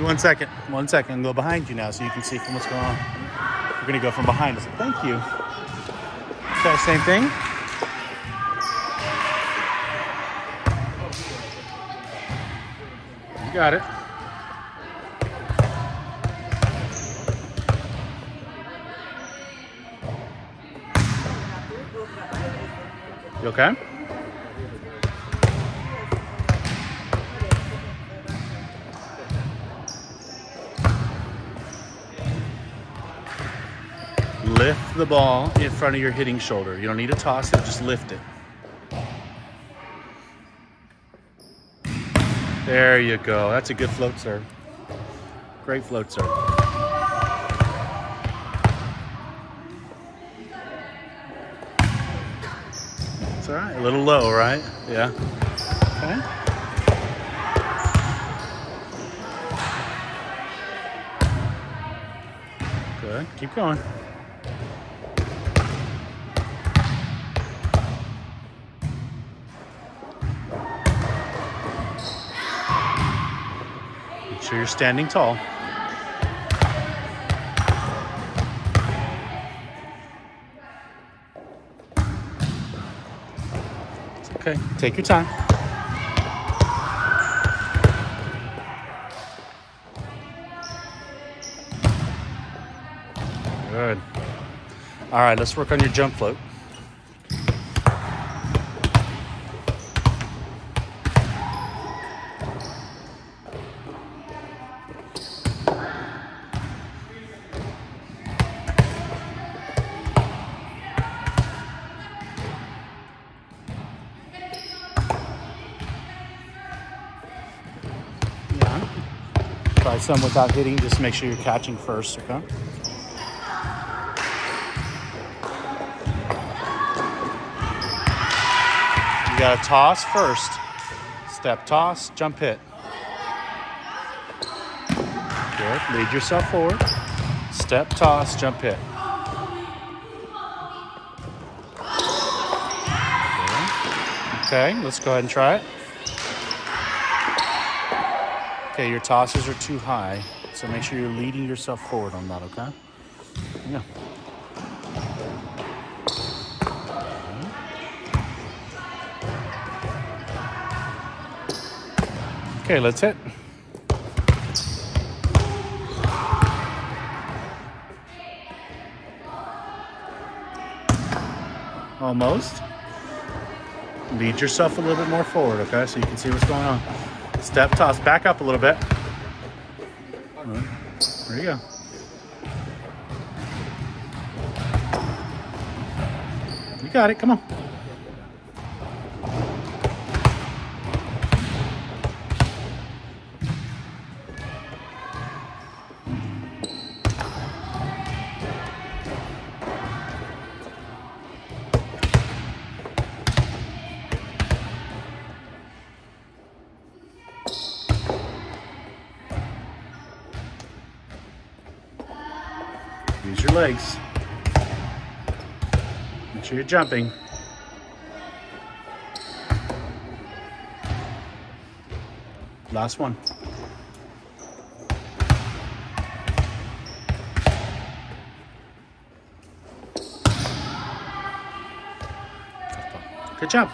One second. One second. I'll go behind you now so you can see from what's going on. We're gonna go from behind us. Thank you. Okay, same thing. You got it. You okay? Lift the ball in front of your hitting shoulder. You don't need to toss it, just lift it. There you go. That's a good float serve. Great float serve. It's all right. A little low, right? Yeah. Okay. Good. Keep going. Sure you're standing tall. Okay. Take your time. Good. All right, let's work on your jump float. Yeah. Try some without hitting. Just make sure you're catching first, okay? You gotta toss first. Step toss, jump hit. Good. Lead yourself forward. Step toss, jump hit. Okay, let's go ahead and try it. Okay, your tosses are too high, so make sure you're leading yourself forward on that, okay? Yeah. Okay, let's hit. Almost. Lead yourself a little bit more forward, okay? So you can see what's going on. Step toss, back up a little bit. There you go. You got it, come on. Use your legs. Make sure you're jumping. Last one. Good job.